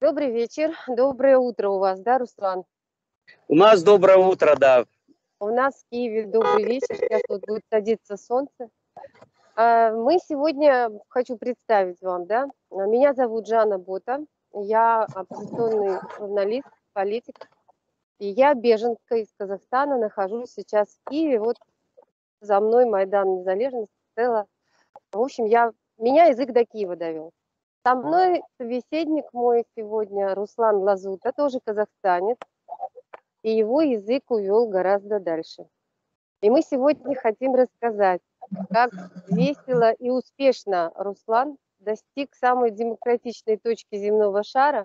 Добрый вечер, доброе утро у вас, да, Руслан? У нас доброе утро, да. У нас в Киеве добрый вечер, сейчас вот будет садиться солнце. А, мы сегодня, хочу представить вам, да, меня зовут Жанна Бота, я оппозиционный журналист, политик, и я беженка из Казахстана, нахожусь сейчас в Киеве, вот за мной Майдан Незалежности, Стелла. В общем, я, меня язык до Киева довел. Со мной собеседник мой сегодня Руслан Лазута, тоже казахстанец, и его язык увел гораздо дальше. И мы сегодня хотим рассказать, как весело и успешно Руслан достиг самой демократичной точки земного шара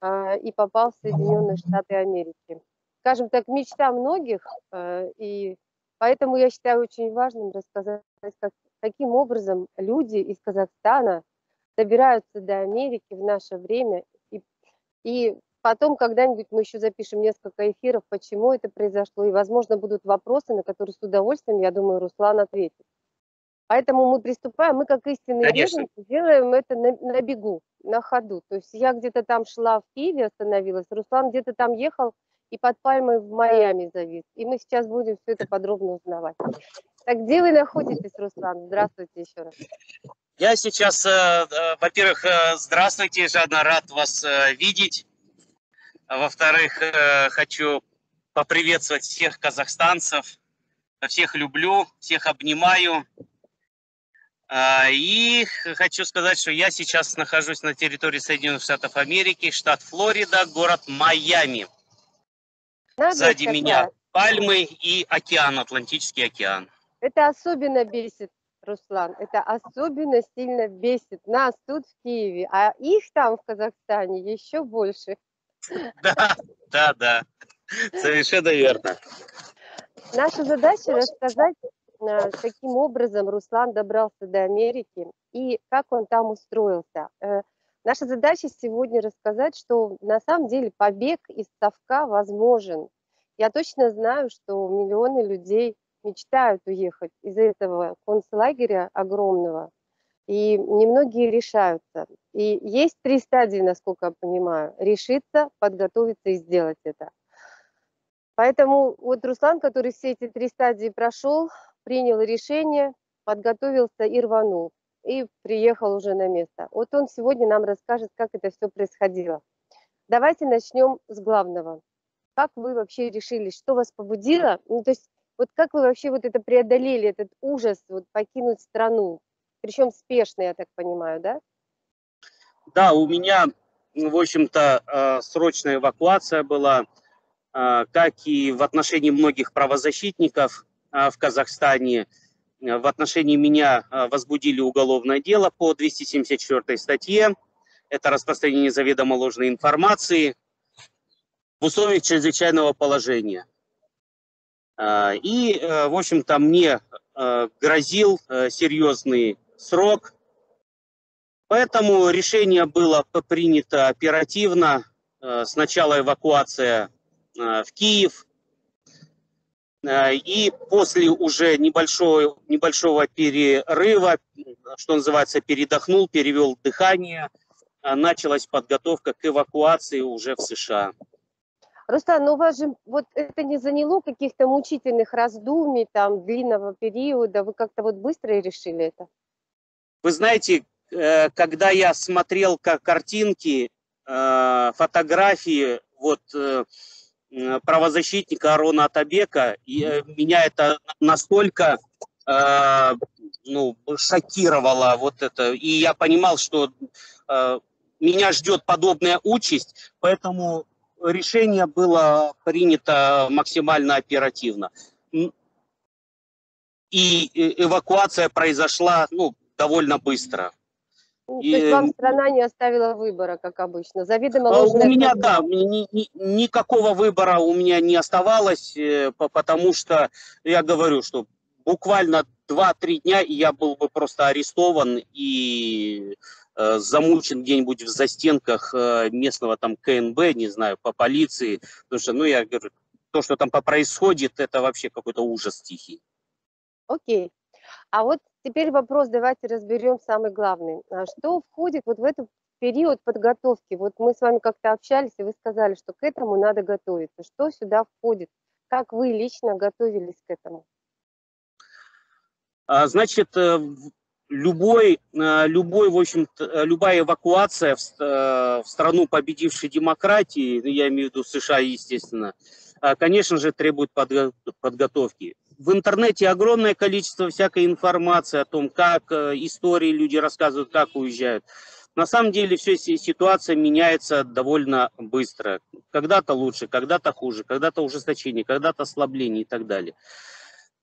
э, и попал в Соединенные Штаты Америки. Скажем так, мечта многих, э, и поэтому я считаю очень важным рассказать, как, каким образом люди из Казахстана – добираются до Америки в наше время. И, и потом когда-нибудь мы еще запишем несколько эфиров, почему это произошло. И, возможно, будут вопросы, на которые с удовольствием, я думаю, Руслан ответит. Поэтому мы приступаем, мы как истинные беженцы делаем это на, на бегу, на ходу. То есть я где-то там шла в Киеве, остановилась, Руслан где-то там ехал и под пальмой в Майами завис. И мы сейчас будем все это подробно узнавать. Так где вы находитесь, Руслан? Здравствуйте еще раз. Я сейчас, э, э, во-первых, э, здравствуйте, жадно рад вас видеть. Во-вторых, хочу поприветствовать всех казахстанцев. Всех люблю, всех обнимаю. И хочу сказать, что я сейчас нахожусь на территории Соединенных Штатов Америки, штат Флорида, город Майами. Надо Сзади меня пальмы и океан, Атлантический океан. Это особенно бесит Руслан, это особенно сильно бесит нас тут в Киеве, а их там в Казахстане еще больше. Да, да, да, совершенно верно. Наша задача рассказать, э, каким образом Руслан добрался до Америки и как он там устроился. Э, наша задача сегодня рассказать, что на самом деле побег из совка возможен. Я точно знаю, что миллионы людей мечтают уехать из этого концлагеря огромного, и немногие решаются. И есть три стадии, насколько я понимаю. Решиться, подготовиться и сделать это. Поэтому вот Руслан, который все эти три стадии прошел, принял решение, подготовился и рванул. И приехал уже на место. Вот он сегодня нам расскажет, как это все происходило. Давайте начнем с главного. Как вы вообще решили, что вас побудило? Ну, то есть вот как вы вообще вот это преодолели, этот ужас, вот покинуть страну? Причем спешно, я так понимаю, да? Да, у меня, в общем-то, э, срочная эвакуация была, э, как и в отношении многих правозащитников э, в Казахстане. В отношении меня возбудили уголовное дело по 274 статье. Это распространение заведомо ложной информации в условиях чрезвычайного положения. А, и, э, в общем-то, мне э, грозил э, серьезный срок. Поэтому решение было принято оперативно. Сначала эвакуация в Киев. И после уже небольшого, небольшого перерыва, что называется, передохнул, перевел дыхание, началась подготовка к эвакуации уже в США. Рустам, ну у вас же вот это не заняло каких-то мучительных раздумий, там, длинного периода? Вы как-то вот быстро и решили это? Вы знаете, э, когда я смотрел картинки, э, фотографии вот э, правозащитника Арона Атабека, меня это настолько ну, шокировало вот это. И я понимал, что меня ждет подобная участь, поэтому решение было принято максимально оперативно. И эвакуация произошла ну, довольно быстро. Ну, и... То есть вам страна не оставила выбора, как обычно? Заведомо а. У меня, да, ни, ни, никакого выбора у меня не оставалось, э, потому что я говорю, что буквально 2-3 дня, и я был бы просто арестован и Э, замучен где-нибудь в застенках э, местного там КНБ, не знаю, по полиции, потому что, ну, я говорю, то, что там происходит, это вообще какой-то ужас тихий. Окей. А вот теперь вопрос, давайте разберем самый главный. А что входит вот в эту период подготовки, вот мы с вами как-то общались, и вы сказали, что к этому надо готовиться. Что сюда входит? Как вы лично готовились к этому? А, значит, э, любой, э, любой, в общем любая эвакуация в, в страну победившей демократии, ну, я имею в виду США, естественно, конечно же, требует подго подготовки в интернете огромное количество всякой информации о том, как э, истории люди рассказывают, как уезжают. На самом деле все ситуация меняется довольно быстро. Когда-то лучше, когда-то хуже, когда-то ужесточение, когда-то ослабление и так далее.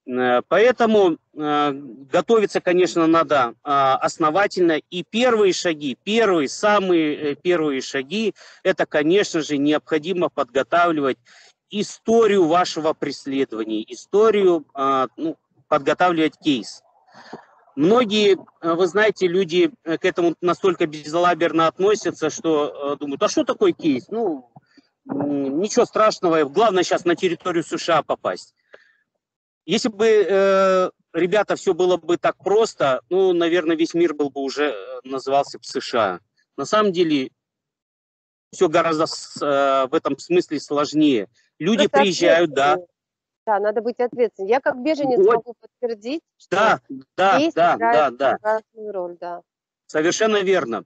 Э, поэтому э, готовиться, конечно, надо э, основательно. И первые шаги, первые, самые э, первые шаги, это, конечно же, необходимо подготавливать историю вашего преследования, историю, а, ну, подготавливать кейс. Многие, а, вы знаете, люди к этому настолько безалаберно относятся, что думают, а что такое кейс? Ну, ничего страшного, главное сейчас на территорию США попасть. Если бы, э, ребята, все было бы так просто, ну, наверное, весь мир был бы уже э, назывался бы США. На самом деле, все гораздо э, в этом смысле сложнее. Люди Просто приезжают, да. Да, надо быть ответственным. Я как беженец вот. могу подтвердить, что да, да, да, да, да. роль, да. Совершенно верно.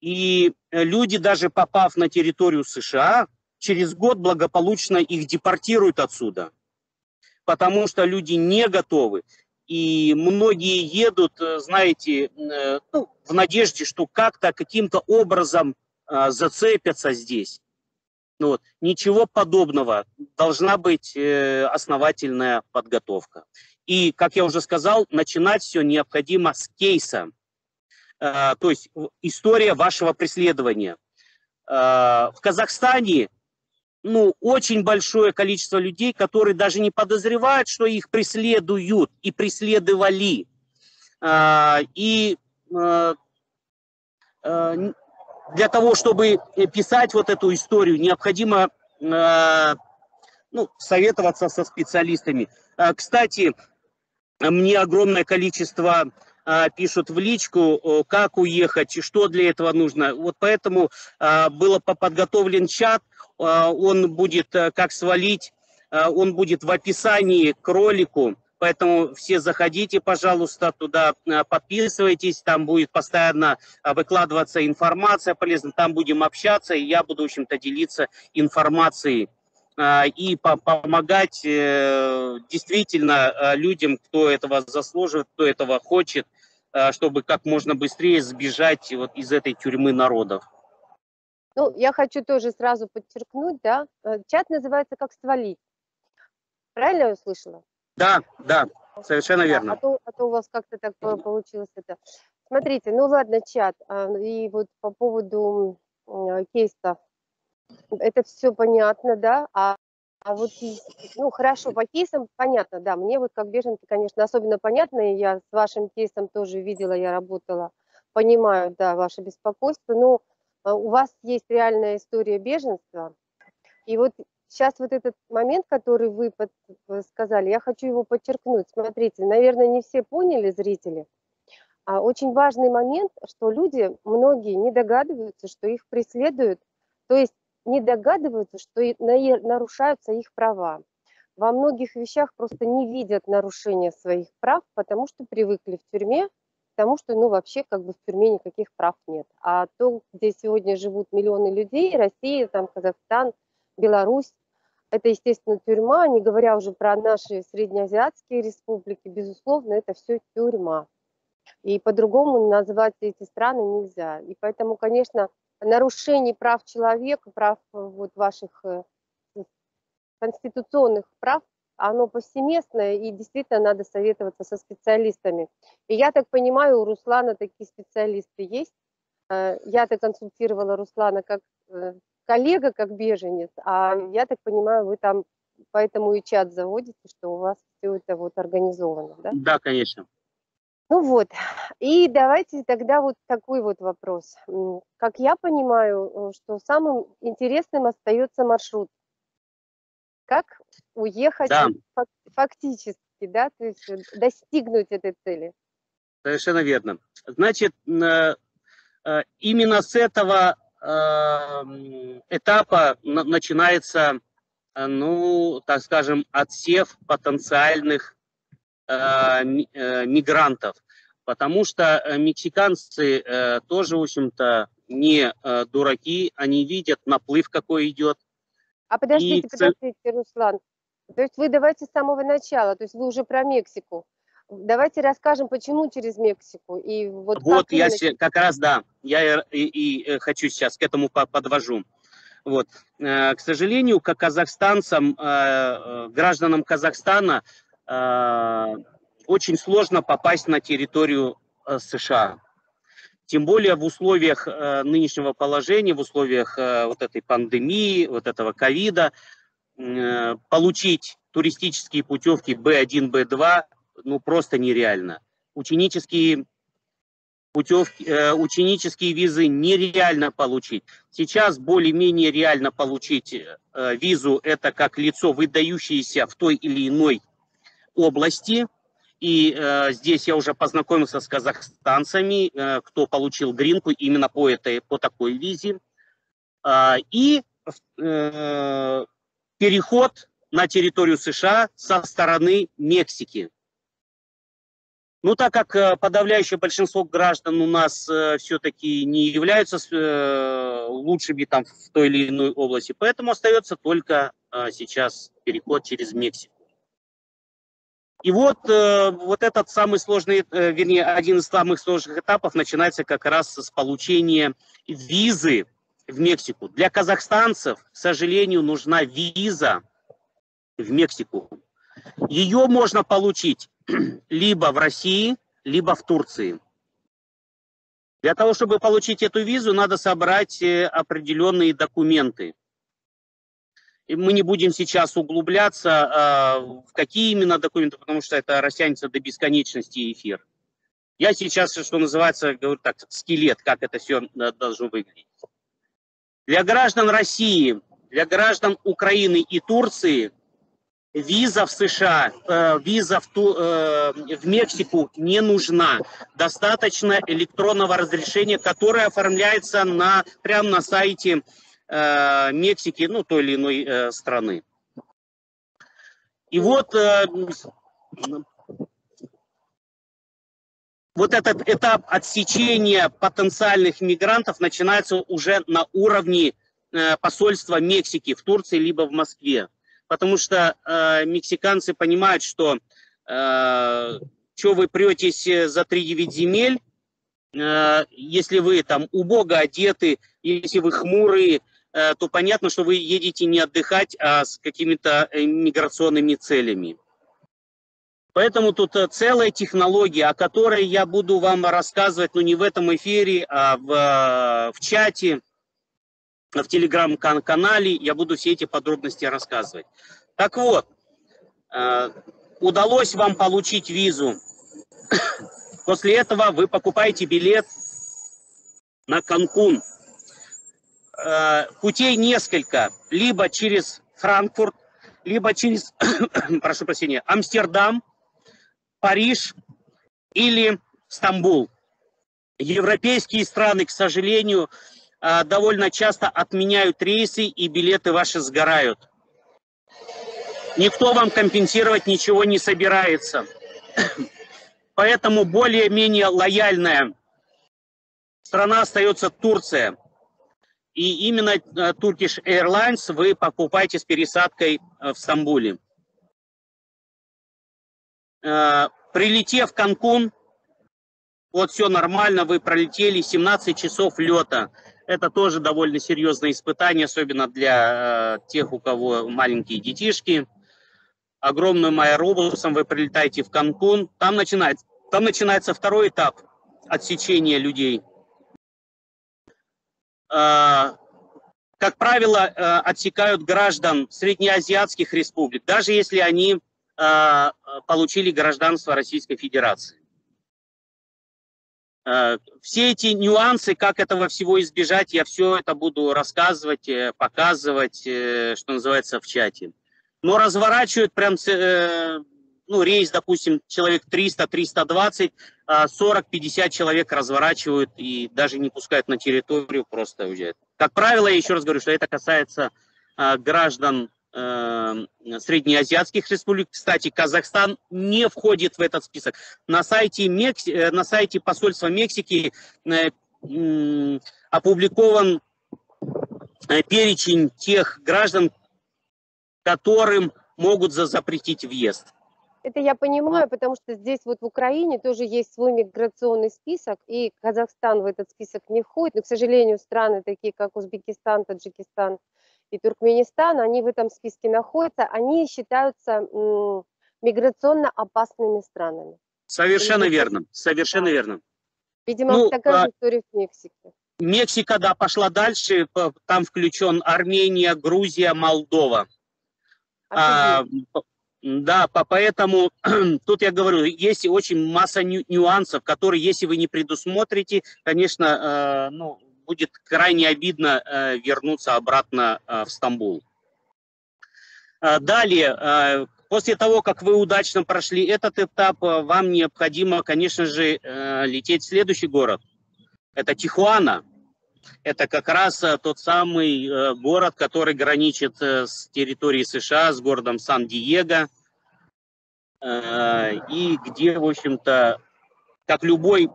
И э, люди, даже попав на территорию США, через год благополучно их депортируют отсюда. Потому что люди не готовы. И многие едут, э, знаете, э, ну, в надежде, что как-то, каким-то образом зацепятся здесь. Ну, вот. Ничего подобного. Должна быть э, основательная подготовка. И, как я уже сказал, начинать все необходимо с кейса. Э, то есть история вашего преследования. Э, в Казахстане ну, очень большое количество людей, которые даже не подозревают, что их преследуют и преследовали. Э, и э, э, для того, чтобы э, писать вот эту историю, необходимо ну, советоваться со специалистами. Кстати, мне огромное количество пишут в личку, как уехать, что для этого нужно. Вот поэтому э, был подготовлен чат, э, он будет как свалить, он будет в описании к ролику. Поэтому все заходите, пожалуйста, туда, э, подписывайтесь, там будет постоянно э, выкладываться информация полезная, там будем общаться, и я буду, в общем-то, делиться информацией э, и помогать действительно людям, кто этого заслуживает, кто этого хочет, чтобы как можно быстрее сбежать вот из этой тюрьмы народов. Ну, я хочу тоже сразу подчеркнуть, да, чат называется «Как свалить». Правильно я услышала? Да, да, совершенно верно. А то, а то у вас как-то так получилось это. Смотрите, ну ладно, чат. А, и вот по поводу кейсов, это все понятно, да? А, а вот, ну хорошо, по кейсам понятно, да. Мне вот как беженки, конечно, особенно понятно, и я с вашим кейсом тоже видела, я работала, понимаю, да, ваше беспокойство, но а, у вас есть реальная история беженства, и вот сейчас вот этот момент, который вы под, сказали, я хочу его подчеркнуть. Смотрите, наверное, не все поняли, зрители. А очень важный момент, что люди, многие не догадываются, что их преследуют, то есть не догадываются, что нарушаются их права. Во многих вещах просто не видят нарушения своих прав, потому что привыкли в тюрьме к тому, что ну вообще как бы в тюрьме никаких прав нет. А то, где сегодня живут миллионы людей, Россия, там Казахстан, Беларусь, это, естественно, тюрьма, не говоря уже про наши среднеазиатские республики, безусловно, это все тюрьма. И по-другому назвать эти страны нельзя. И поэтому, конечно, нарушение прав человека, прав э, вот ваших э, конституционных прав, оно повсеместное, и действительно надо советоваться со специалистами. И я так понимаю, у Руслана такие специалисты есть. Э, я-то консультировала Руслана как коллега как беженец, а я так понимаю, вы там поэтому и чат заводите, что у вас все это вот организовано, да? Да, конечно. Ну вот, и давайте тогда вот такой вот вопрос. Как я понимаю, э, что самым интересным остается маршрут. Как уехать да. фактически, да, то есть достигнуть этой цели? Совершенно верно. Значит, э, именно с этого этапа начинается, ну, так скажем, отсев потенциальных мигрантов. Потому что мексиканцы тоже, в общем-то, не дураки, они видят наплыв, какой идет. А подождите, и... подождите, Руслан. То есть вы давайте с самого начала, то есть вы уже про Мексику. Давайте расскажем, почему через Мексику. И вот вот я именно... как раз, да, я и, и, и хочу сейчас к этому подвожу. Вот. Э, к сожалению, как казахстанцам, э, э, гражданам Казахстана, очень сложно попасть на территорию США. Тем более в условиях нынешнего положения, в условиях вот этой пандемии, вот этого ковида, получить туристические путевки B1, B2 ну просто нереально. Ученические путевки, э, ученические визы нереально получить. Сейчас более-менее реально получить э, визу это как лицо, выдающееся в той или иной области. И э, здесь я уже познакомился с казахстанцами, э, кто получил гринку именно по, этой, по такой визе. Э, и э, переход на территорию США со стороны Мексики. Ну, так как э, подавляющее большинство граждан у нас э, все-таки не являются э, лучшими там в той или иной области, поэтому остается только э, сейчас переход через Мексику. И вот, э, вот этот самый сложный, э, вернее, один из самых сложных этапов начинается как раз с получения визы в Мексику. Для казахстанцев, к сожалению, нужна виза в Мексику. Ее можно получить либо в России, либо в Турции. Для того, чтобы получить эту визу, надо собрать э, определенные документы. Мы не будем сейчас углубляться, э, в какие именно документы, потому что это растянется до бесконечности эфир. Я сейчас, что называется, говорю так, скелет, как это все должно выглядеть. Для граждан России, для граждан Украины и Турции – виза в США, э, виза в, ту, э, в Мексику не нужна. Достаточно электронного разрешения, которое оформляется на, прямо на сайте э, Мексики, ну, той или иной э, страны. И вот, э, вот этот этап отсечения потенциальных мигрантов начинается уже на уровне посольства Мексики в Турции либо в Москве потому что э, мексиканцы понимают, что э, что вы претесь за 3-9 земель, если вы там убого одеты, если вы хмурые, то понятно, что вы едете не отдыхать, а с какими-то э, миграционными целями. Поэтому тут э, целая технология, о которой я буду вам рассказывать, но ну, не в этом эфире, а в, э, в чате, в телеграм-канале я буду все эти подробности рассказывать. Так вот, э, удалось вам получить визу. После этого вы покупаете билет на Канкун. Э, путей несколько. Либо через Франкфурт, либо через, прошу прощения, Амстердам, Париж или Стамбул. Европейские страны, к сожалению, а, довольно часто отменяют рейсы и билеты ваши сгорают. Никто вам компенсировать ничего не собирается. Поэтому более-менее лояльная страна остается Турция. И именно э, Turkish Airlines вы покупаете с пересадкой э, в Стамбуле. Э, прилетев в Канкун, вот все нормально, вы пролетели 17 часов лета. Это тоже довольно серьезное испытание, особенно для тех, у кого маленькие детишки. Огромным аэробусом вы прилетаете в Канкун. Там начинается, там начинается второй этап отсечения людей. Э, как правило, э, отсекают граждан среднеазиатских республик, даже если они э, получили гражданство Российской Федерации. Все эти нюансы, как этого всего избежать, я все это буду рассказывать, показывать, что называется, в чате. Но разворачивают прям, ну, рейс, допустим, человек 300-320, 40-50 человек разворачивают и даже не пускают на территорию, просто уезжают. Как правило, я еще раз говорю, что это касается граждан среднеазиатских республик. Кстати, Казахстан не входит в этот список. На сайте, Мекси... на сайте посольства Мексики опубликован перечень тех граждан, которым могут запретить въезд. Это я понимаю, потому что здесь вот в Украине тоже есть свой миграционный список, и Казахстан в этот список не входит, но, к сожалению, страны такие, как Узбекистан, Таджикистан и Туркменистан, они в этом списке находятся, они считаются миграционно опасными странами. Совершенно верно, совершенно верно. Видимо, ну, такая а... же история в Мексике. Мексика, да, пошла дальше, там включен Армения, Грузия, Молдова. А, да, поэтому тут я говорю, есть очень масса нюансов, которые, если вы не предусмотрите, конечно, э, ну, будет крайне обидно э, вернуться обратно э, в Стамбул. Далее, после того, как вы удачно прошли этот этап, вам необходимо, конечно же, лететь в следующий город. Это Тихуана. Это как раз э, тот самый э, город, который граничит э, с территорией США, с городом Сан-Диего, и где, в общем-то, как любой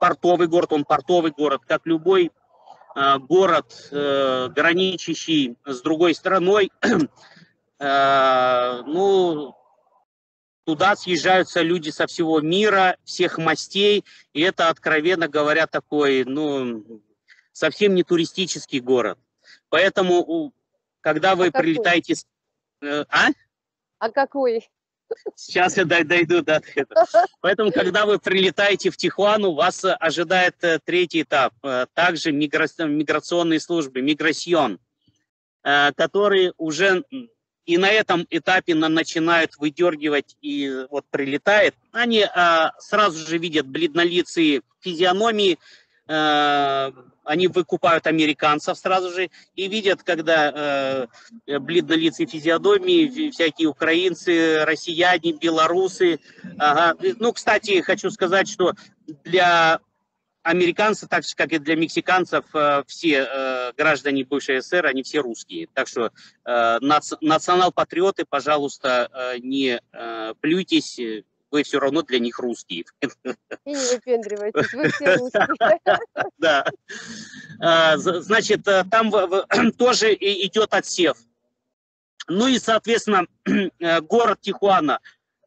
портовый город, он портовый город, как любой город, граничащий с другой страной, ну, туда съезжаются люди со всего мира, всех мастей, и это, откровенно говоря, такой, ну, совсем не туристический город. Поэтому, когда вы а прилетаете... Какой? Э, а? А какой? Сейчас я дойду до этого. Поэтому, когда вы прилетаете в Тихуану, вас ожидает э, третий этап. Э, также миграционные службы, миграцион, которые уже и на этом этапе начинают выдергивать и вот прилетает. Они сразу же видят бледнолицые физиономии, они выкупают американцев сразу же и видят, когда э, бледнолицые физиономии, всякие украинцы, россияне, белорусы. Ага. Ну, кстати, хочу сказать, что для американцев, так же, как и для мексиканцев, э, все э, граждане бывшей СССР, они все русские. Так что э, национал-патриоты, пожалуйста, э, не э, плюйтесь, вы все равно для них русские. И не выпендривайтесь, вы все русские. Да. А, значит, э, там тоже идет отсев. Ну и, соответственно, э, город Тихуана.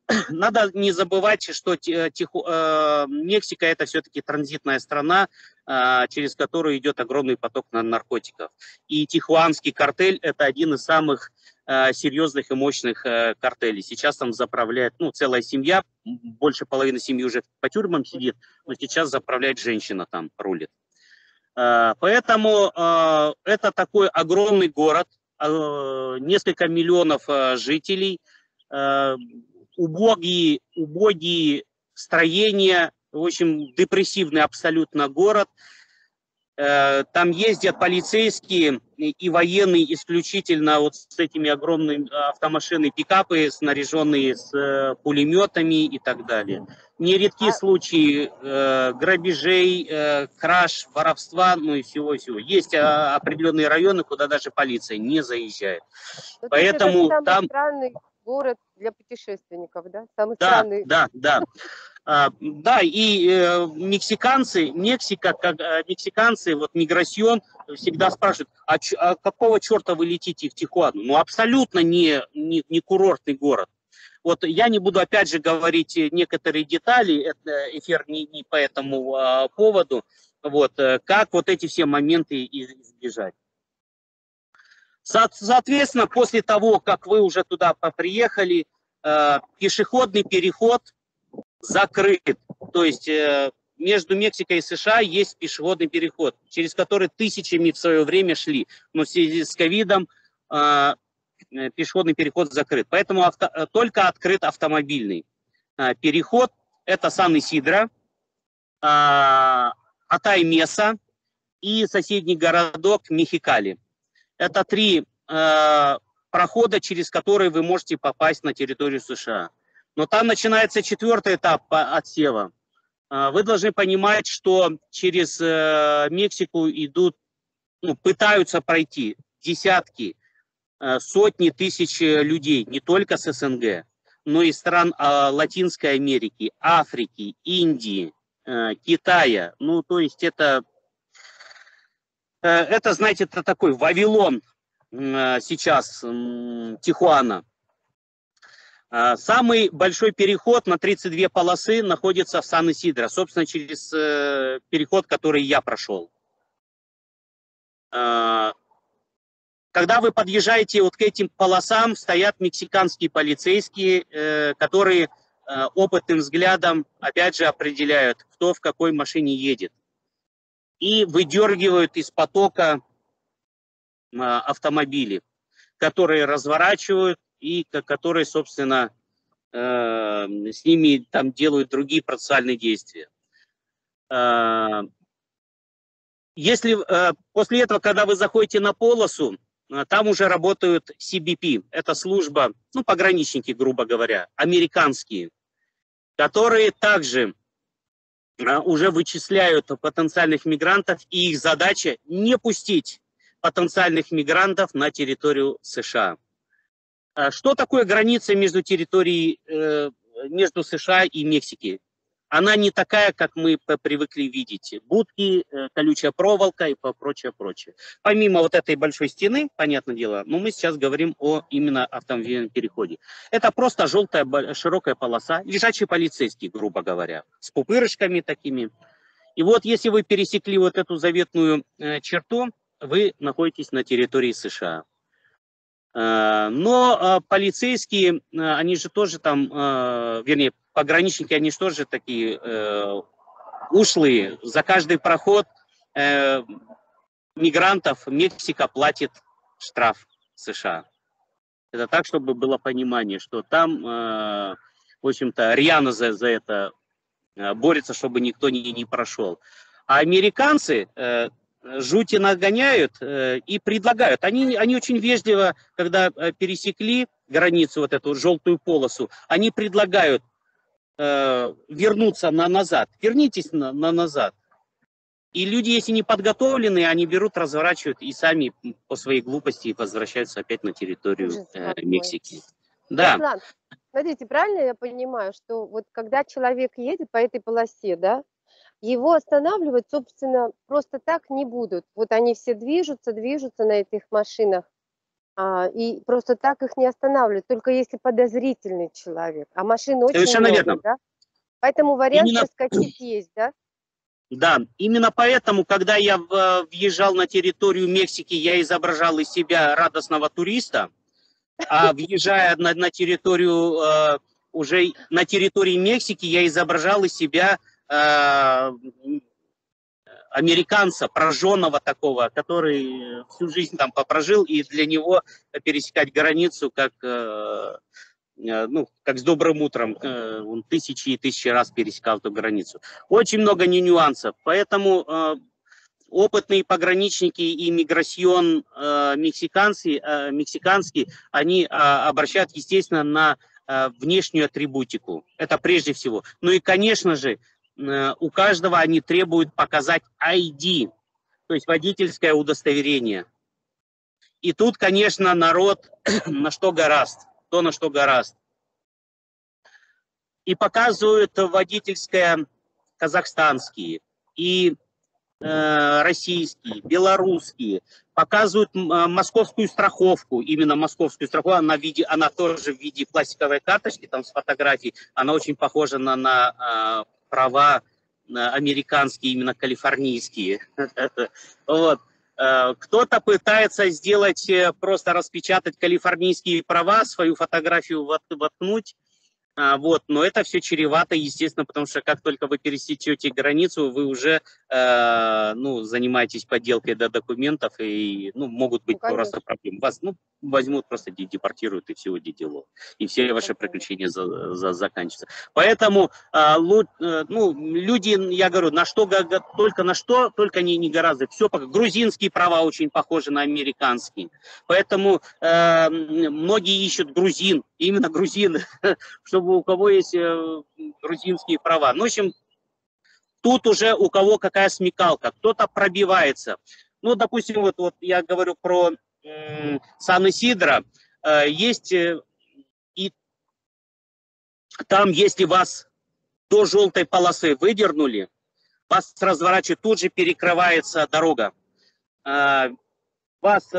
Надо не забывать, что Тиху... Э, Мексика это все-таки транзитная страна, через которую идет огромный поток наркотиков. И Тихуанский картель это один из самых серьезных и мощных э, картелей. Сейчас там заправляет, ну, целая семья, больше половины семьи уже по тюрьмам сидит, но сейчас заправляет женщина там, рулит. Э, поэтому это такой огромный город, несколько миллионов жителей, убогие, убогие строения, в общем, депрессивный абсолютно город – Э, там ездят полицейские и военные исключительно вот с этими огромными автомашины, пикапы, снаряженные с э, пулеметами и так далее. Нередки а... случаи э, грабежей, э, краж, воровства, ну и всего-всего. Есть э, определенные районы, куда даже полиция не заезжает. Но Поэтому там... Странный город для путешественников, да? Самый да, странный. Да, да. А, да, и э, мексиканцы, Мексика, как э, мексиканцы, вот миграцион всегда спрашивают, а, ч, а какого черта вы летите в Тихуану? Ну, абсолютно не, не, не курортный город. Вот я не буду опять же говорить некоторые детали, это эфир не, не по этому а, поводу, вот, э, как вот эти все моменты избежать. Соответственно, после того, как вы уже туда приехали, э, пешеходный переход закрыт. То есть э, между Мексикой и США есть пешеходный переход, через который тысячами в свое время шли. Но в связи с ковидом э, пешеходный переход закрыт. Поэтому авто, только открыт автомобильный переход. Это Сан-Исидро, Атай-Меса и соседний городок Мехикали. Это три э, прохода, через которые вы можете попасть на территорию США. Но там начинается четвертый этап отсева. А, вы должны понимать, что через э, Мексику идут, ну, пытаются пройти десятки, э, сотни тысяч людей, не только с СНГ, но и стран а, Латинской Америки, Африки, Индии, э, Китая. Ну, то есть это, это, знаете, это такой Вавилон сейчас, Тихуана. А, самый большой переход на 32 полосы находится в Сан-Исидро, собственно, через э, переход, который я прошел. А, когда вы подъезжаете вот к этим полосам, стоят мексиканские полицейские, э, которые э, опытным взглядом, опять же, определяют, кто в какой машине едет. И выдергивают из потока автомобили, которые разворачивают и которые, собственно, э, с ними там делают другие процессуальные действия. Э, если э, после этого, когда вы заходите на полосу, там уже работают CBP, это служба, ну, пограничники, грубо говоря, американские, которые также уже вычисляют потенциальных мигрантов, и их задача не пустить потенциальных мигрантов на территорию США. А что такое граница между территорией, э, между США и Мексики? Она не такая, как мы привыкли видеть. Будки, э, колючая проволока и прочее, прочее. Помимо вот этой большой стены, понятное дело, но мы сейчас говорим о именно автомобильном переходе. Это просто желтая широкая полоса, лежачий полицейский, грубо говоря, с пупырышками такими. И вот если вы пересекли вот эту заветную э, черту, вы находитесь на территории США. Э, но а, полицейские, э, они же тоже там, э, вернее, пограничники, они же тоже такие ушлые. За каждый проход мигрантов Мексика платит штраф США. Это так, чтобы было понимание, что там, в общем-то, рьяно за, за это борется, чтобы никто не, не прошел. А американцы жути нагоняют э, и предлагают. Они, они очень вежливо, когда э, пересекли границу, вот эту желтую полосу, они предлагают э, вернуться на назад. Вернитесь на, на назад. И люди, если не подготовленные, они берут, разворачивают и сами по своей глупости возвращаются опять на территорию э, Мексики. Да. Руслан, смотрите, правильно я понимаю, что вот когда человек едет по этой полосе, да, его останавливать, собственно, просто так не будут. Вот они все движутся, движутся на этих машинах, а, и просто так их не останавливают, только если подозрительный человек. А машины очень Совершенно много, верно. да? Поэтому вариант Именно... проскочить есть, да? Да, именно поэтому, когда я въезжал на территорию Мексики, я изображал из себя радостного туриста, а въезжая на, на территорию, э, уже на территории Мексики, я изображал из себя Э, американца, прожженного такого, который всю жизнь там попрожил, и для него пересекать границу как, э, э, ну, как с добрым утром, он тысячи и тысячи раз пересекал эту границу. Очень много не нюансов, поэтому опытные пограничники и миграцион мексиканцы, мексиканские, они обращают, естественно, на внешнюю атрибутику. Это прежде всего. Ну и, конечно же, Э, у каждого они требуют показать ID, то есть водительское удостоверение. И тут, конечно, народ на что гораст, то на что гораст. И показывают водительское казахстанские и э, российские, белорусские, показывают э, московскую страховку, именно московскую страховку, она, в виде, она тоже в виде пластиковой карточки, там с фотографией, она очень похожа на, на э, права американские, именно калифорнийские. Вот. Э, кто-то пытается сделать, э, просто распечатать калифорнийские права, свою фотографию воткнуть а, вот, но это все чревато, естественно, потому что как только вы пересечете границу, вы уже э, ну, занимаетесь подделкой до документов, и ну, могут быть ну, просто проблемы. Вас ну, возьмут, просто депортируют, и все дело. И все ваши приключения за, за, заканчиваются. Поэтому э, лу, э, ну, люди, я говорю, на что, только на что, только не, не гораздо. Все, грузинские права очень похожи на американские. Поэтому э, многие ищут грузин, именно грузин, чтобы у кого есть э, грузинские права. Ну, в общем, тут уже у кого какая смекалка, кто-то пробивается. Ну, допустим, вот, вот я говорю про э, Сан-Исидро, есть э, и там, если вас до желтой полосы выдернули, вас разворачивают, тут же перекрывается дорога. Э, вас,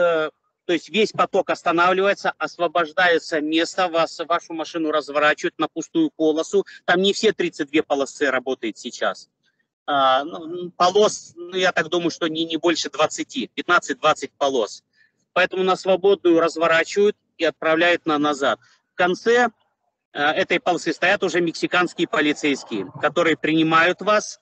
то есть весь поток останавливается, освобождается место, вас, вашу машину разворачивают на пустую полосу. Там не все 32 полосы работают сейчас. А, ну, полос, ну, я так думаю, что не, не больше 20, 15-20 полос. Поэтому на свободную разворачивают и отправляют на назад. В конце э, этой полосы стоят уже мексиканские полицейские, которые принимают вас,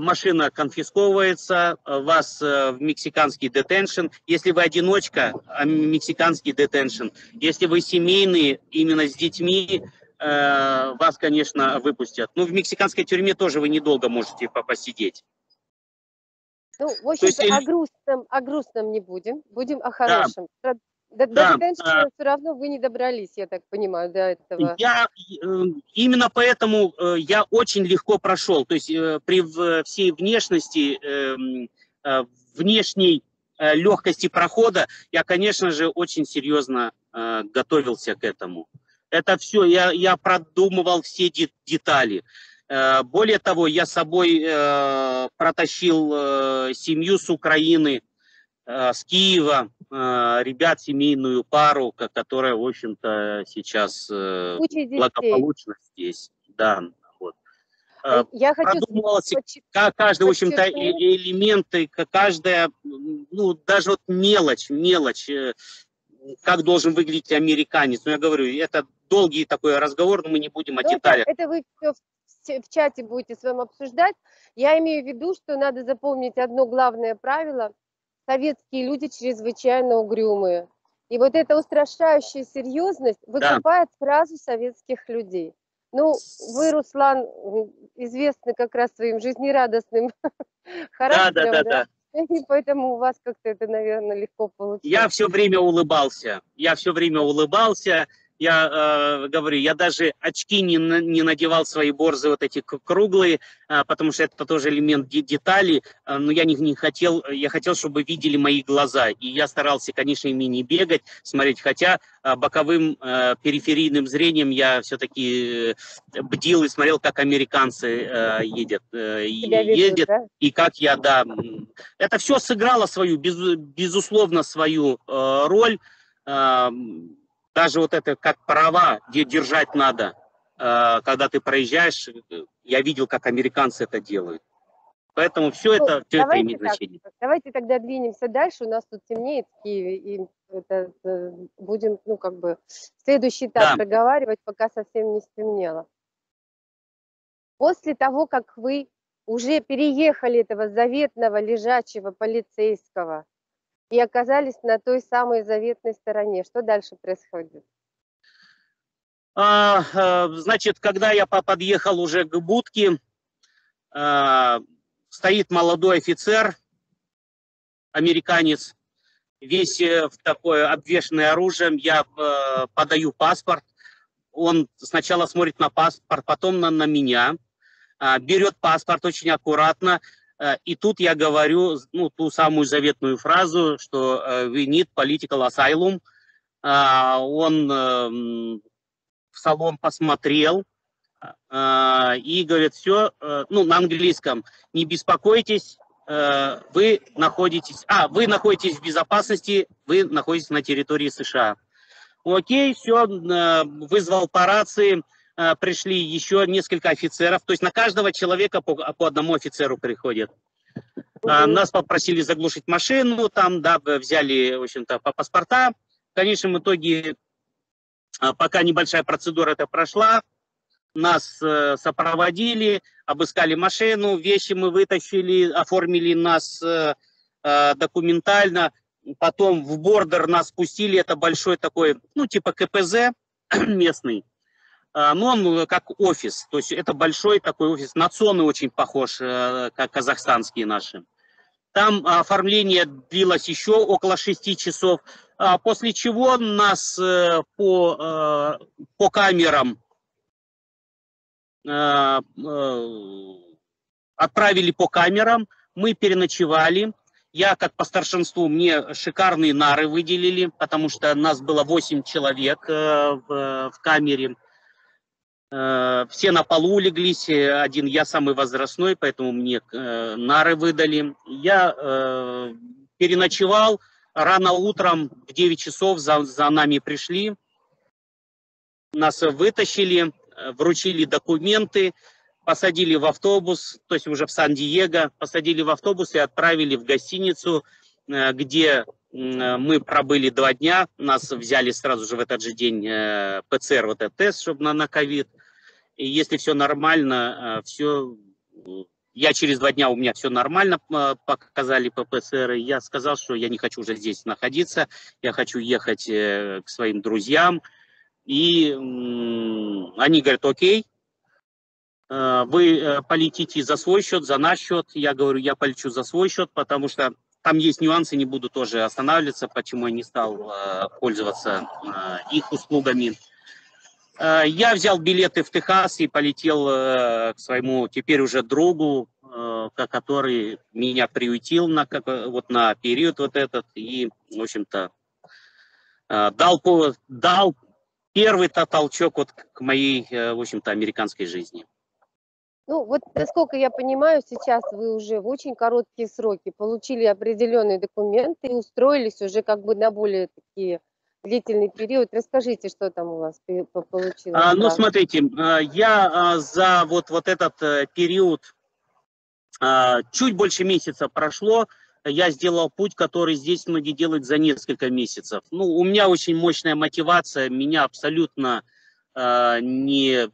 машина конфисковывается, вас э, в мексиканский детеншн. Если вы одиночка, а мексиканский детеншн. Если вы семейные, именно с детьми, Э, вас, конечно, выпустят. Ну, в мексиканской тюрьме тоже вы недолго можете посидеть. Ну, в общем есть... о, грустном, о грустном не будем, будем о хорошем. Да. До, да, до да. все равно вы не добрались, я так понимаю, до этого. Я, э, именно поэтому э, я очень легко прошел. То есть при всей внешности, эм, внешней легкости прохода, я, конечно же, очень серьезно готовился к этому. Это все, я, я продумывал все детали. Э, более того, я с собой э, протащил э, семью с Украины, с Киева, ребят, семейную пару, которая, в общем-то, сейчас благополучно здесь. Да, вот. Я хочу... Продумывалось, каждый, в общем-то, элементы, каждая, ну, даже вот мелочь, мелочь, как должен выглядеть американец. Ну, я говорю, это долгий такой разговор, но мы не будем о ну, деталях. Это, это вы все в, в чате будете с вами обсуждать. Я имею в виду, что надо запомнить одно главное правило. Советские люди чрезвычайно угрюмые. И вот эта устрашающая серьезность выкупает да. сразу советских людей. Ну, вы, Руслан, известны как раз своим жизнерадостным характером. Да, да, да, да. И поэтому у вас как-то это, наверное, легко получилось. Я все время улыбался. Я все время улыбался я э, говорю, я даже очки не, не надевал свои борзы вот эти круглые, э, потому что это тоже элемент детали, э, но я не, не хотел, я хотел, чтобы видели мои глаза, и я старался, конечно, ими не бегать, смотреть, хотя э, боковым э, периферийным зрением я все-таки э, бдил и смотрел, как американцы э, едят, э, ездят, да? и как я, да, это все сыграло свою, без, безусловно, свою э, роль, э, даже вот это как права, где держать надо, э, когда ты проезжаешь, я видел, как американцы это делают. Поэтому все ну, это, все это имеет так, значение. Давайте тогда двинемся дальше. У нас тут темнеет в Киеве, и это, это, будем, ну, как бы, следующий этап да. проговаривать, пока совсем не стемнело. После того, как вы уже переехали этого заветного лежачего полицейского и оказались на той самой заветной стороне. Что дальше происходит? А, а, значит, когда я подъехал уже к будке, а, стоит молодой офицер, американец, весь э, в такое обвешенное оружием. Я э, подаю паспорт. Он сначала смотрит на паспорт, потом на, на меня. берет паспорт очень аккуратно, Э, и тут я говорю ну, ту самую заветную фразу, что э, we need political asylum. А, он эм, в салон посмотрел и говорит, все, э, ну, на английском, не беспокойтесь, вы находитесь, а, вы находитесь в безопасности, вы находитесь на территории США. Окей, все, вызвал по рации, Э, пришли еще несколько офицеров, то есть на каждого человека по, по одному офицеру приходит. А, нас попросили заглушить машину, там, да, взяли, в общем-то, по паспорта. В конечном итоге, а, пока небольшая процедура это прошла, нас э, сопроводили, обыскали машину, вещи мы вытащили, оформили нас э, документально, потом в бордер нас пустили, это большой такой, ну, типа КПЗ местный, но он э, как офис, то есть это большой такой офис, на очень похож, э, как казахстанские наши. Там оформление длилось еще около шести часов, а после чего нас э, по, по камерам отправили по камерам, мы переночевали. Я, как по старшинству, мне шикарные нары выделили, потому что нас было 8 человек в камере. Э, все на полу улеглись, один я самый возрастной, поэтому мне э, нары выдали. Я э, переночевал, рано утром в 9 часов за, за нами пришли, нас вытащили, вручили документы, посадили в автобус, то есть уже в Сан-Диего, посадили в автобус и отправили в гостиницу, э, где мы пробыли два дня, нас взяли сразу же в этот же день э, ПЦР, вот этот тест, чтобы на, на. И если все нормально, э, все, я через два дня, у меня все нормально показали по ПЦР, и я сказал, что я не хочу уже здесь находиться, я хочу ехать к своим друзьям. И они говорят, окей, Э, вы э, полетите за свой счет, за наш счет. Я говорю, я полечу за свой счет, потому что там есть нюансы, не буду тоже останавливаться, почему я не стал э, пользоваться их услугами. Я взял билеты в Техас и полетел к своему теперь уже другу, который меня приютил на, вот на период вот этот и, в общем-то, дал, дал первый-то толчок вот к моей, в общем-то, американской жизни. Ну, вот насколько я понимаю, сейчас вы уже в очень короткие сроки получили определенные документы и устроились уже как бы на более такие длительный период. Расскажите, что там у вас получилось. А, ну, смотрите, а, я а, за вот, вот этот э, период, а, чуть больше месяца прошло, я сделал путь, который здесь многие делают за несколько месяцев. Ну, у меня очень мощная мотивация, меня абсолютно не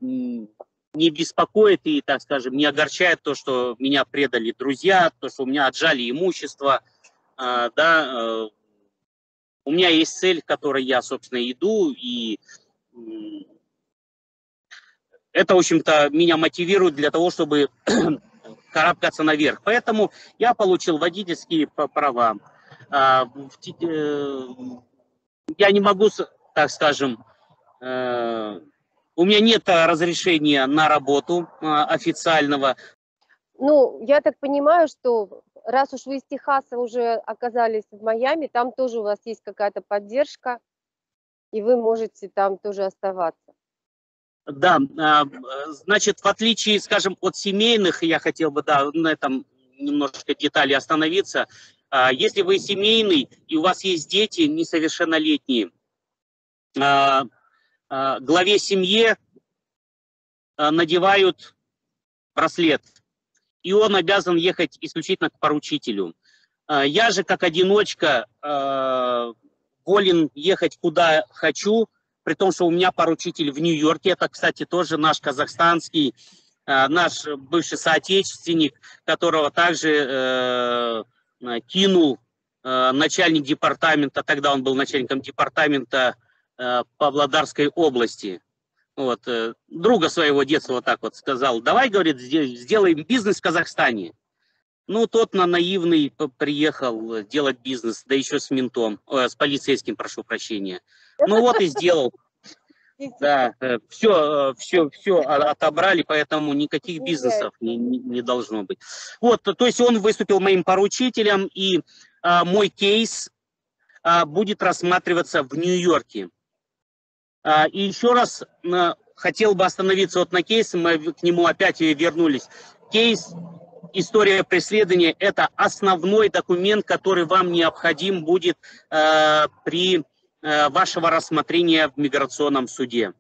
не беспокоит и, так скажем, не огорчает то, что меня предали друзья, то, что у меня отжали имущество, да, э, у меня есть цель, к которой я, собственно, иду, и это, в общем-то, меня мотивирует для того, чтобы карабкаться наверх. Поэтому я получил водительские права. А, э, я не могу, так скажем, э, у меня нет разрешения на работу а, официального. Ну, я так понимаю, что раз уж вы из Техаса уже оказались в Майами, там тоже у вас есть какая-то поддержка, и вы можете там тоже оставаться. Да, а, значит, в отличие, скажем, от семейных, я хотел бы, да, на этом немножко детали остановиться. Если вы семейный и у вас есть дети несовершеннолетние, Э, главе семьи надевают браслет, и он обязан ехать исключительно к поручителю. Э, я же как одиночка волен ехать куда хочу, при том, что у меня поручитель в Нью-Йорке, это, кстати, тоже наш казахстанский, наш бывший соотечественник, которого также кинул начальник департамента, тогда он был начальником департамента Э, Павлодарской области. Вот, э, друга своего детства вот так вот сказал, давай, говорит, сделаем бизнес в Казахстане. Ну, тот на наивный приехал делать бизнес, да еще с ментом, э, с полицейским, прошу прощения. Ну вот и сделал. Да, все, все, все отобрали, поэтому никаких бизнесов не, не, не должно быть. Вот, то есть он выступил моим поручителем, и а, мой кейс а, будет рассматриваться в Нью-Йорке. А, и еще раз хотел бы остановиться вот на кейсе, мы к нему опять вернулись. Кейс история преследования – это основной документ, который вам необходим будет э, при э, вашего рассмотрения в миграционном суде.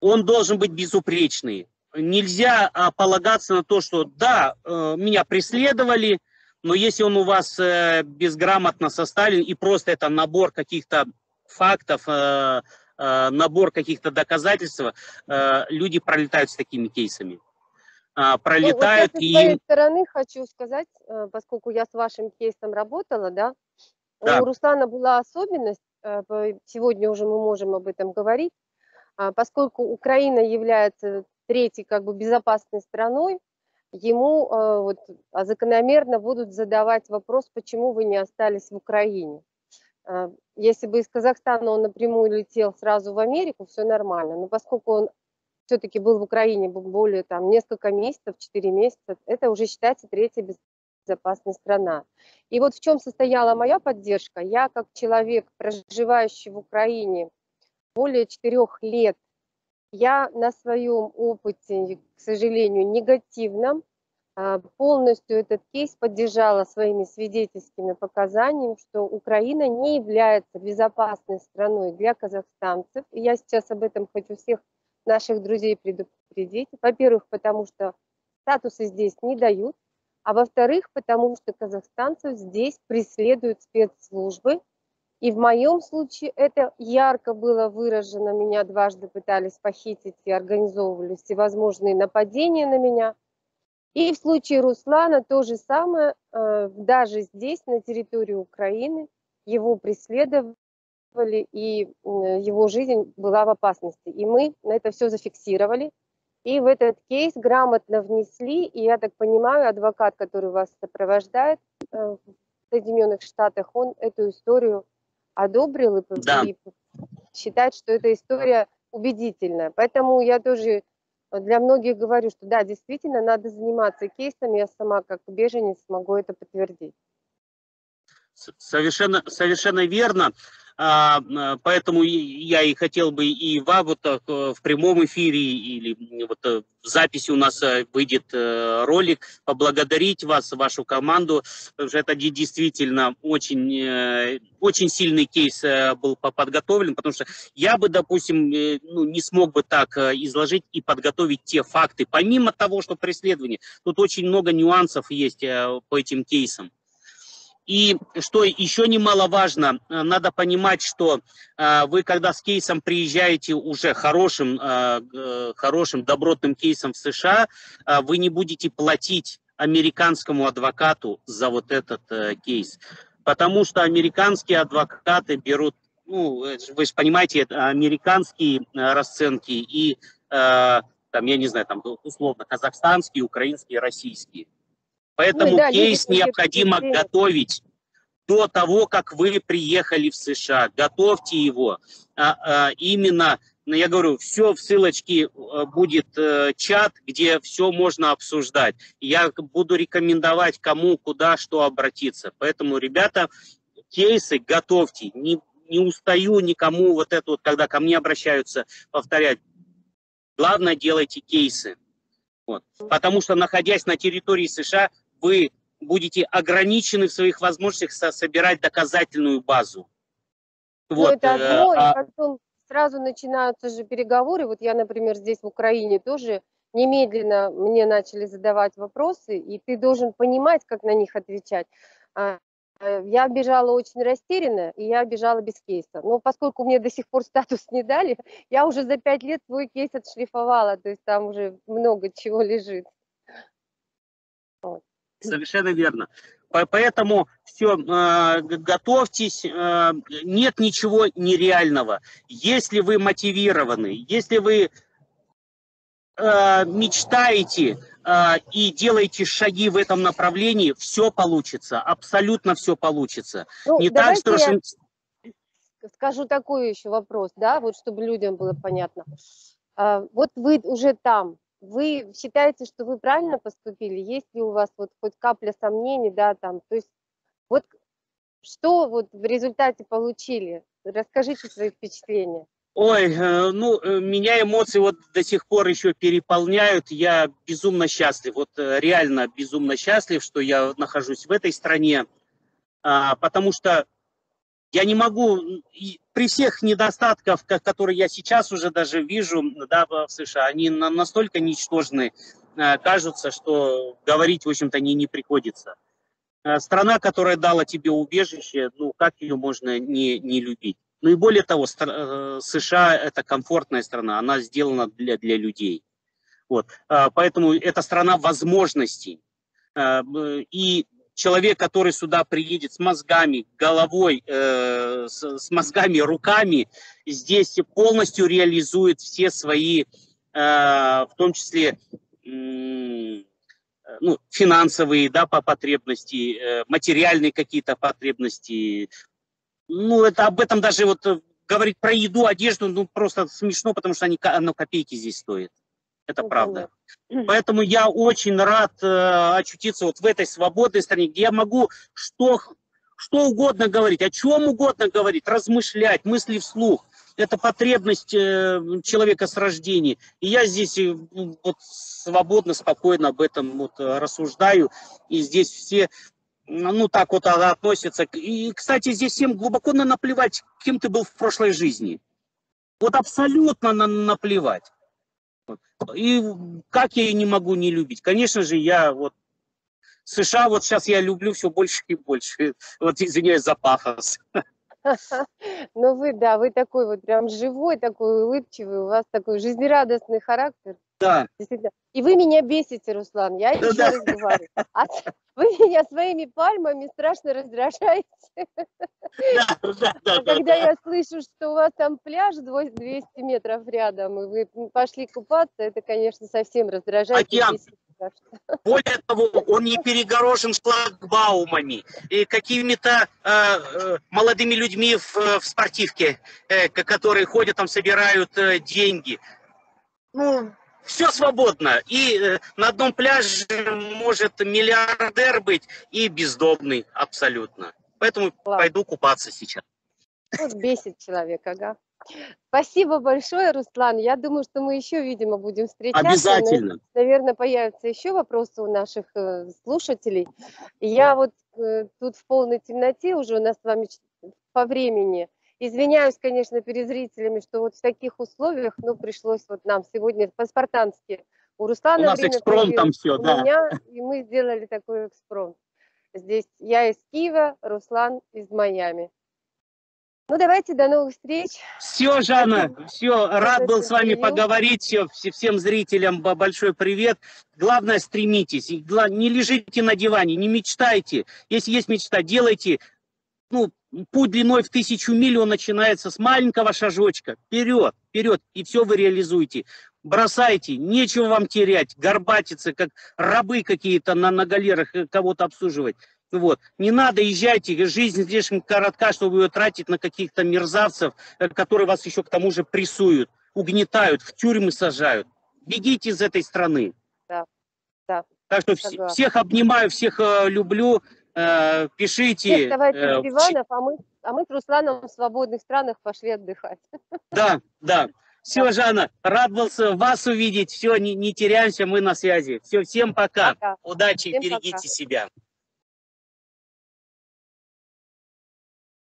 Он должен быть безупречный. Нельзя э, полагаться на то, что да, э, меня преследовали, но если он у вас э, безграмотно составлен и просто это набор каких-то фактов, э, э, набор каких-то доказательств, э, люди пролетают с такими кейсами. Пролетают ну, вот я со своей и... стороны хочу сказать, поскольку я с вашим кейсом работала, да, да. у Руслана была особенность, сегодня уже мы можем об этом говорить, поскольку Украина является третьей как бы безопасной страной, ему вот, закономерно будут задавать вопрос, почему вы не остались в Украине. А, если бы из Казахстана он напрямую летел сразу в Америку, все нормально. Но поскольку он все-таки был в Украине более там несколько месяцев, 4 месяца, это уже считается третья безопасная страна. И вот в чем состояла моя поддержка. Я как человек, проживающий в Украине более четырех лет, я на своем опыте, к сожалению, негативном, полностью этот кейс поддержала своими свидетельскими показаниями, что Украина не является безопасной страной для казахстанцев. И я сейчас об этом хочу всех наших друзей предупредить. Во-первых, потому что статусы здесь не дают, а во-вторых, потому что казахстанцев здесь преследуют спецслужбы. И в моем случае это ярко было выражено. Меня дважды пытались похитить и организовывали всевозможные нападения на меня. И в случае Руслана то же самое. Э, даже здесь, на территории Украины, его преследовали, и его жизнь была в опасности. И мы на это все зафиксировали. И в этот кейс грамотно внесли, и я так понимаю, адвокат, который вас сопровождает э, в Соединенных Штатах, он эту историю одобрил и, да. и считает, что эта история убедительная. Поэтому я тоже для многих говорю, что да, действительно, надо заниматься кейсом, я сама как беженец могу это подтвердить. Совершенно, совершенно верно. А, поэтому я и хотел бы и вам вот в прямом эфире или вот э, в записи у нас э, выйдет э, ролик, поблагодарить вас, вашу команду, потому что это действительно очень, очень сильный кейс был подготовлен, потому что я бы, допустим, ну, не смог бы так изложить и подготовить те факты. Помимо того, что преследование, тут очень много нюансов есть по этим кейсам. И что еще немаловажно, э, надо понимать, что э, вы, когда с кейсом приезжаете уже хорошим, э, хорошим добротным кейсом в США, вы не будете платить американскому адвокату за вот этот кейс. Потому что американские адвокаты берут, ну, вы же понимаете, это американские расценки и, там, я не знаю, там, условно, казахстанские, украинские, российские. Поэтому ну, да, кейс необходимо готовить до того, как вы приехали в США. Готовьте его. А, а, именно, ну, я говорю, все в ссылочке э, будет э, чат, где все можно обсуждать. Я буду рекомендовать, кому, куда, что обратиться. Поэтому, ребята, кейсы готовьте. Не, не устаю никому вот это вот, когда ко мне обращаются, повторять. Главное, делайте кейсы. Вот. Потому что, находясь на территории США, вы будете ограничены в своих возможностях со собирать доказательную базу. Ну, вот. это э, одно, а... и потом сразу начинаются же переговоры. Вот я, например, здесь в Украине тоже немедленно мне начали задавать вопросы, и ты должен понимать, как на них отвечать. А, э, я бежала очень растерянно, и я бежала без кейса. Но поскольку мне до сих пор статус не дали, я уже за пять лет свой кейс отшлифовала, то есть там уже много чего лежит. Вот. Совершенно верно. Поэтому все, а, готовьтесь, а, нет ничего нереального. Если вы мотивированы, если вы а, мечтаете и делаете шаги в этом направлении, все получится, абсолютно все получится. Ну, Не так, что... Я скажу такой еще вопрос, да, вот чтобы людям было понятно. Вот вы уже там, вы считаете, что вы правильно поступили? Есть ли у вас вот хоть капля сомнений, да, там, то есть вот что вот в результате получили? Расскажите свои впечатления. Ой, э, ну, э, меня эмоции вот до сих пор еще переполняют. Я безумно счастлив, вот э, реально безумно счастлив, что я нахожусь в этой стране, а, потому что я не могу, при всех недостатках, которые я сейчас уже даже вижу да, в США, они настолько ничтожны, э, кажутся, что говорить, в общем-то, не, не приходится. Э, страна, которая дала тебе убежище, ну, как ее можно не, не любить? Ну и более того, э, США – это комфортная страна, она сделана для, для людей. Вот. Поэтому это страна возможностей. И человек, который сюда приедет с мозгами, головой, э, с, с мозгами, руками, здесь полностью реализует все свои, э, в том числе, э, ну, финансовые да, по потребности, э, материальные какие-то потребности. Ну, это об этом даже вот говорить про еду, одежду, ну, просто смешно, потому что они ну, копейки здесь стоят. Это правда. Поэтому я очень рад э, очутиться вот в этой свободной стране, где я могу что, что угодно говорить, о чем угодно говорить, размышлять, мысли вслух. Это потребность э, человека с рождения. И я здесь э, вот, свободно, спокойно об этом вот, э, рассуждаю. И здесь все ну, так вот относятся. И, кстати, здесь всем глубоко на- наплевать, кем ты был в прошлой жизни. Вот абсолютно на- наплевать. И как я ее не могу не любить? Конечно же, я вот США вот сейчас я люблю все больше и больше. Вот извиняюсь за пафос. Ну вы, да, вы такой вот прям живой, такой улыбчивый, у вас такой жизнерадостный характер. Да, Действительно. И вы меня бесите, Руслан, я еще Да-да. раз говорю. А вы меня своими пальмами страшно раздражаете. да, да, да, А да, когда да. я слышу, что у вас там пляж дво- 200 метров рядом, и вы пошли купаться, это, конечно, совсем раздражает. Океан. Более того, он не перегорожен шлагбаумами и какими-то э, э, молодыми людьми в, в спортивке, э, ко- которые ходят там, собирают э, деньги. Ну, все свободно. И э, на одном пляже может миллиардер быть и бездомный абсолютно. Поэтому Класс. пойду купаться сейчас. Вот бесит человек, ага. Спасибо большое, Руслан. Я думаю, что мы еще, видимо, будем встречаться. но Обязательно. наверное, появятся еще вопросы у наших э, слушателей. Я вот э, тут в полной темноте уже у нас с вами по времени. Извиняюсь, конечно, перед зрителями, что вот в таких условиях, ну, пришлось вот нам сегодня по-спартански. У Руслана У нас время экспромтом появилось, все, у да. меня, и мы сделали такой экспромт. Здесь я из Киева, Руслан из Майами. Ну, давайте до новых встреч. Все, Жанна, все, рад был с вами поговорить, все, всем зрителям большой привет. Главное, стремитесь, не лежите на диване, не мечтайте. Если есть мечта, делайте. Ну, путь длиной в тысячу миль, он начинается с маленького шажочка. Вперед, вперед, и все вы реализуете. Бросайте, нечего вам терять, горбатиться, как рабы какие-то на, на галерах э, кого-то обслуживать. Вот. Не надо, езжайте, жизнь слишком коротка, чтобы ее тратить на каких-то мерзавцев, э, которые вас еще к тому же прессуют, угнетают, в тюрьмы сажают. Бегите из этой страны. Да, да, Так что согласна. всех обнимаю, всех э, люблю. Э, пишите. Все вставайте э, с в ч- диванов, а мы, а мы с Русланом в свободных странах пошли отдыхать. Да, да. Все. Жанна, рад был вас увидеть. Все, не, не теряемся, мы на связи. Все, всем пока. Пока. Удачи, Всем берегите пока. себя.